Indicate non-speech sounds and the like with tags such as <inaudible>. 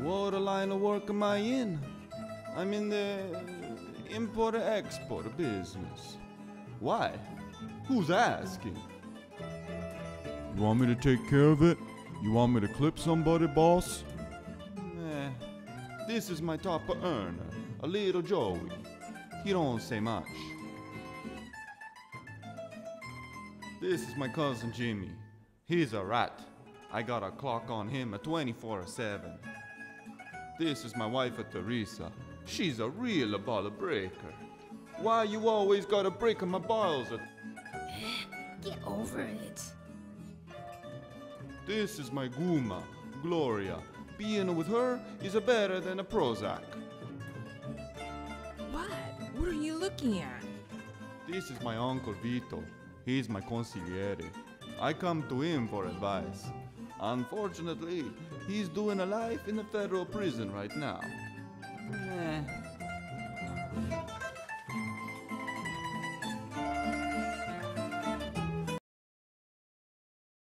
What a line of work am I in? I'm in the import export business. Why? Who's asking? You want me to take care of it? You want me to clip somebody, boss? Eh, this is my top earner, a little Joey. He don't say much. This is my cousin Jimmy. He's a rat. I got a clock on him at 24 7. This is my wife, a Teresa. She's a real ball breaker. Why you always gotta break my balls? <gasps> Get over it. This is my Guma, Gloria. Being with her is better than a Prozac. What? What are you looking at? This is my uncle Vito. He's my consigliere. I come to him for advice. Unfortunately, he's doing a life in a federal prison right now. Eh,